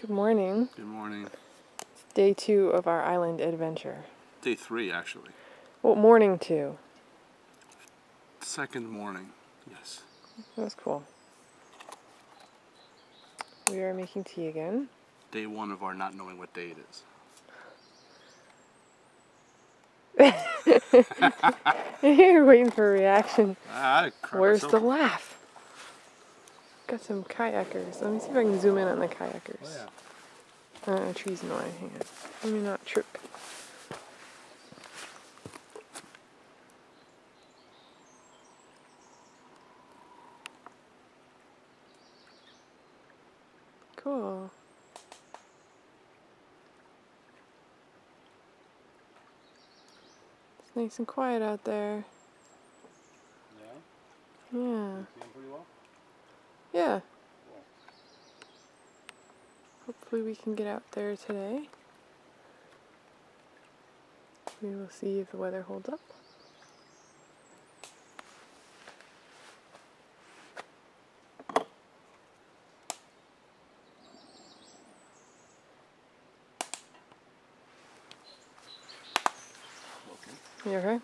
Good morning. Good morning. It's day two of our island adventure. Day three, actually. Well, morning two. Second morning, yes. That was cool. We are making tea again. Day one of our not knowing what day it is. You're waiting for a reaction. Ah, Where's the laugh? Got some kayakers. Let me see if I can zoom in on the kayakers. Oh, yeah. Uh, trees in the way. Hang on. Let me not trip. Cool. It's nice and quiet out there. Yeah? Yeah. Hopefully we can get out there today. We will see if the weather holds up. Okay. You okay?